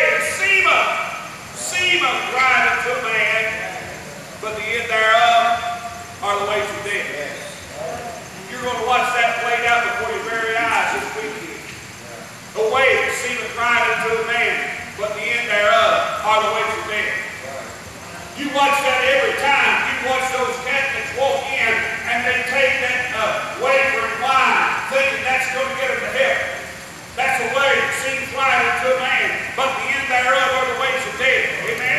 said, Sema, Sema cried unto man, but the end thereof are the ways of death. You're going to watch that played out before your very eyes this weekend. The way that Sema cried unto man, but the end thereof are the ways of death. You watch that every time. You watch those Catholics walk in and they take that uh, wafer and wine, thinking that's going to get them to heaven. That's a way that seems right to a man, but the end thereof are the ways of death. Amen.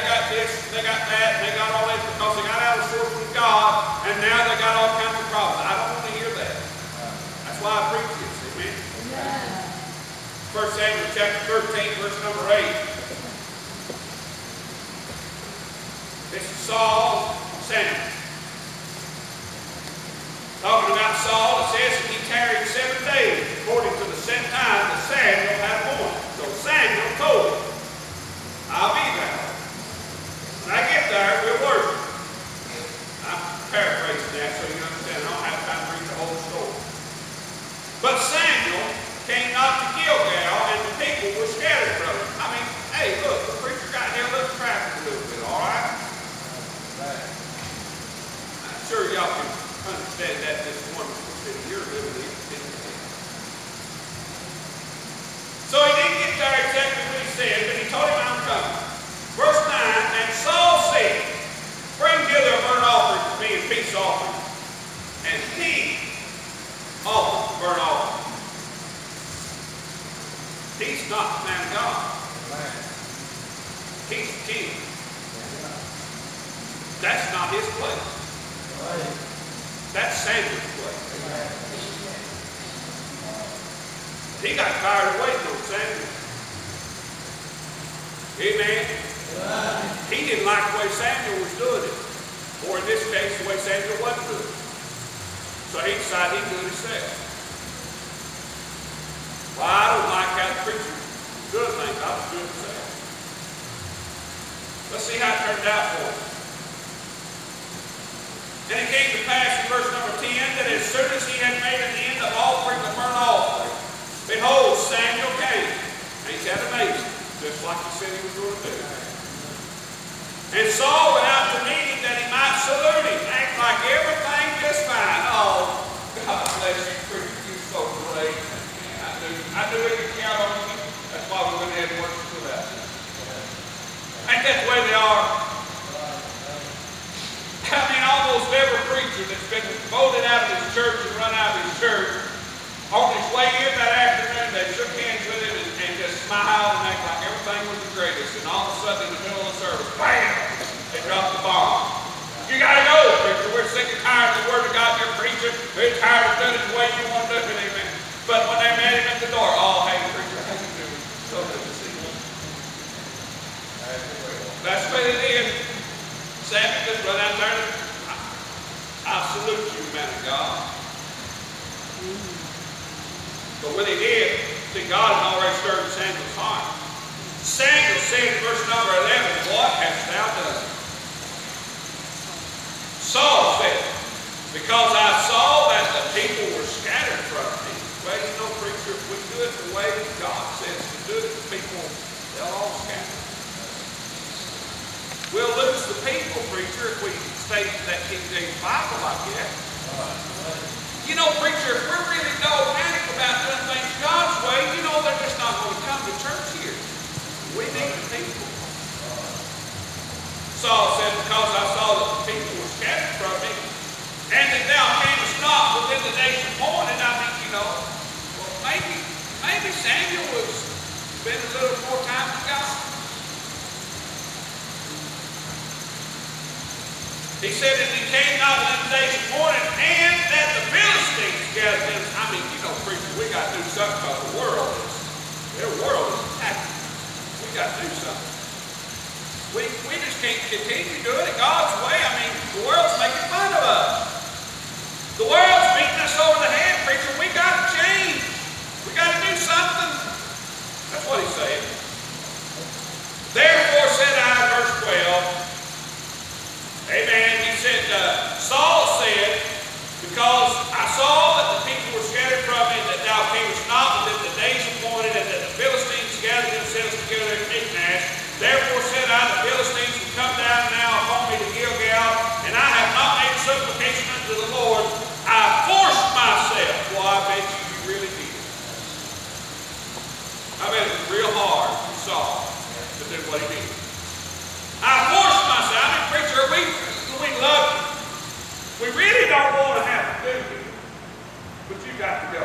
they got this, they got that, they got all this because they got out of source with God, and now they got all kinds of problems. I don't want to hear that. That's why I preach this. Amen. Amen. 1 Samuel chapter 13, verse number 8. This is Saul Samuel. Talking about Saul, it says he tarried seven days according to the set time that Samuel had appointed. So Samuel told him, I'll be there. Thank you. Speed. Burn all. He's not man of God. He's king. That's not his place. That's Samuel's place. He got tired of waiting on Satan. Amen. He didn't like the way Samuel was doing it. Or in this case, the way Samuel wasn't doing it. So he decided he'd do it himself. Well, I don't like how the preacher does things. I was doing it myself. Let's see how it turned out for him. Then it came to pass in verse number 10 that as soon as he had made an end of offering the burnt offering, behold, Samuel came. Ain't that amazing? Just like he said he was going to do. And Saul went out to meet him that he might salute him, act like everything just fine. Oh, God bless you, preacher. You're so great. I knew, we could count on you. That's why we went ahead and worked for that. Ain't that the way they are? I mean, almost every preacher that's been voted out of his church and run out of his church, on his way in that afternoon, they shook hands with him and, and just smiled and act like everything was the greatest. And all of a sudden, in the middle of the service, bam, they dropped the bomb. You gotta go, preacher. We're sick and tired of the word of God you're preaching. We're tired of doing it the way you want to do it, amen. But when they met him at the door, oh, hey, preacher, how you doing? So good to see you. That's what it is. Samuel just run out there I, salute you, man of God. But when he did, see, God had already stirred Samuel's heart. Samuel said in verse number 11, What hast thou done? Saul said, Because I saw that the people were scattered from you know, preacher, if we do it the way God says to do it, people, they'll all scatter. We'll lose the people, preacher, if we stay to that King James Bible like that. You know, preacher, if we're really dogmatic about doing things God's way, you know they're just not going to come to church here. We need the people. Saul said, Because I saw that the people were scattered from me, and that thou camest not within the days appointed, I mean, you know, well, maybe, maybe Samuel was spending a little more time with God. He said that he came not within the days appointed, and that the Philistines gathered them. I mean, you know, preacher, we got to do something about the world. Their world is attacking. We got to do something. We, we just can't continue doing it God's way. I mean, the world's making fun of us. The world's beating us over the head, preacher. We got to change. We got to do something. That's what he's saying. Therefore said I, verse 12, Amen. He said, uh, Saul said, because I saw that the people were scattered from me, that thou camest not within the days appointed, and that the Philistines gathered themselves together at Michmash. Therefore said I, the Philistines will come down now upon me to Gilgal, and I have not made supplication unto the Lord. I forced myself. Well, I bet you you really did. I bet it was real hard for Saul to do what he did. I forced myself. I mean, preacher, we, we love you. We really don't want to have to do it, but you got to go.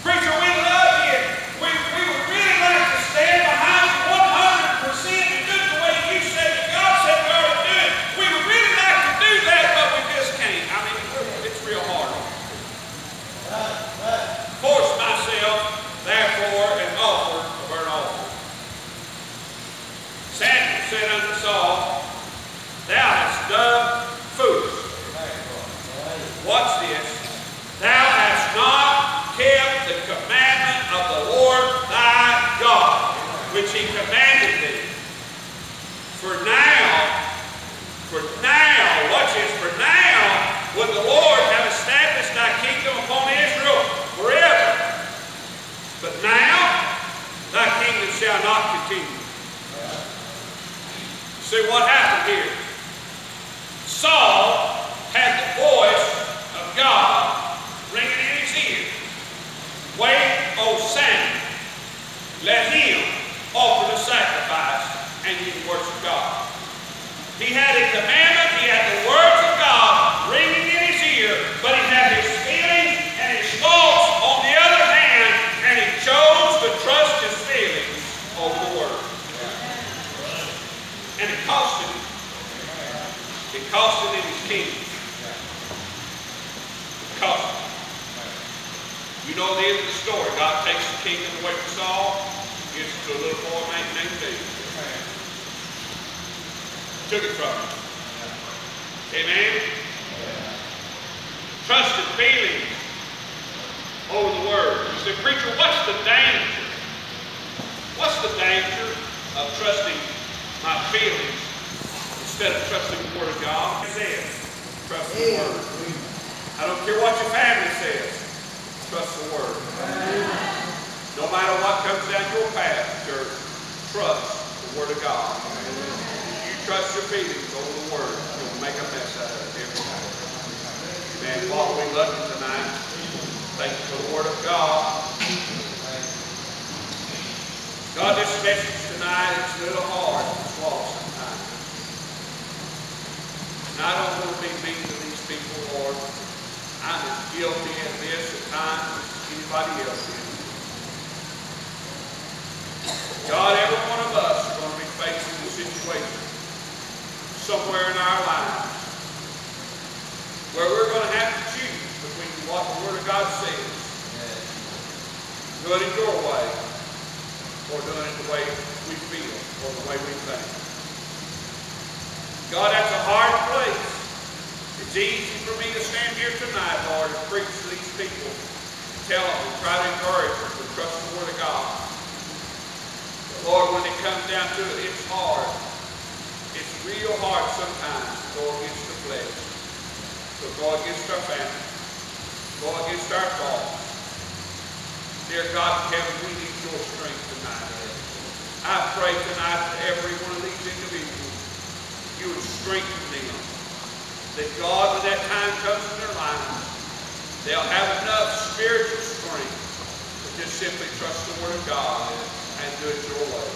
Preacher, we love you. We, we would really like to stand behind you 100% and do it the way you said that God said we ought to do it. We would really like to do that, but we just can't. I mean, it's real hard. Force myself, therefore, and offer a burnt offering. Samuel said unto Saul, Thou hast done foolish. Watch this. Thou hast not kept the commandment of the Lord thy God, which he commanded thee. For now, for now, watch this, for now would the Lord have established thy kingdom upon Israel forever. But now thy kingdom shall not continue. See what happened here? Saul had the voice of God ringing in his ear. Wait, O Samuel, let him offer the sacrifice and you worship God. He had a commandment, he had the words of God ringing in his ear, but he had his feelings and his thoughts on the other hand, and he chose to trust his feelings over the word. And it costed him. It It cost him. You know the end of the story. God takes the kingdom away from Saul, gives it to a little boy named David. Took it from him. Amen? Trusted feelings over oh, the Word. You say, Preacher, what's the danger? What's the danger of trusting my feelings instead of trusting the Word of God? It says, trust the Word. I don't care what your family says. Trust the Word. No matter what comes down your path, church, trust the Word of God. If you trust your feelings over the Word, you'll make a mess out of it every time. Amen. Father, we love you tonight. Thank you for the Word of God. God, this message tonight is a little hard swallow sometimes. And I don't want to be mean to these people, Lord. I'm as guilty of this at times as anybody else is. God, every one of us is going to be facing a situation somewhere in our lives where we're going to have to choose between what the Word of God says, doing it your way, or doing it the way we feel or the way we think. God, that's a hard place. It's easy for me to stand here tonight, Lord, and preach to these people, tell them, and try to encourage them to trust the Word of God. But Lord, when it comes down to it, it's hard. It's real hard sometimes to go against the flesh. To go against our family. To go against our thoughts. Dear God in heaven, we need your strength tonight. I pray tonight for every one of these individuals, you would strengthen them. That God, when that time comes in their lives, they'll have enough spiritual strength to just simply trust the Word of God and do it your way.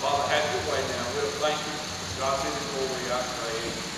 Father, have your way now. We'll thank you. God be the glory, I pray.